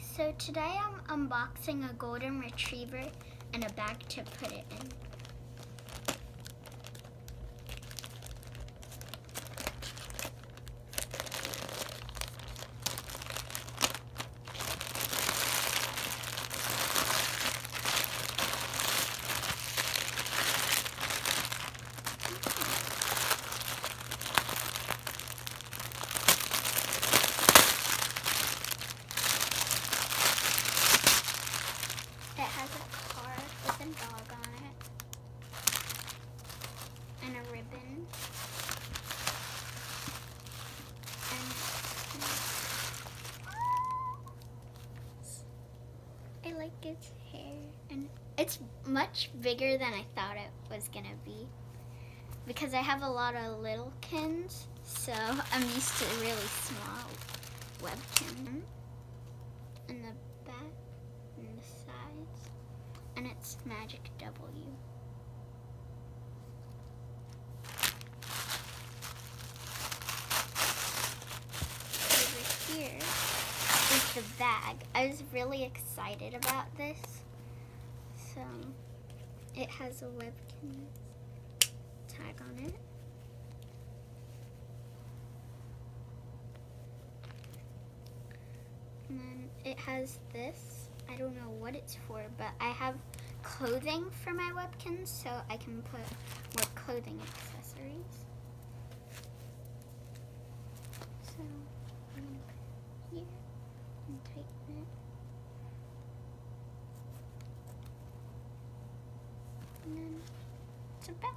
so today I'm unboxing a golden retriever and a bag to put it in. With a dog on it and a ribbon. And I like its hair and it's much bigger than I thought it was gonna be because I have a lot of little Kinz, so I'm used to really small webkinz. And the back and the and it's Magic W. Over here is the bag. I was really excited about this. So it has a Webkin tag on it. And then it has this. I don't know what it's for, but I have clothing for my Webkinz, so I can put more clothing accessories. So I'm gonna put here and tighten it. And then it's a bag.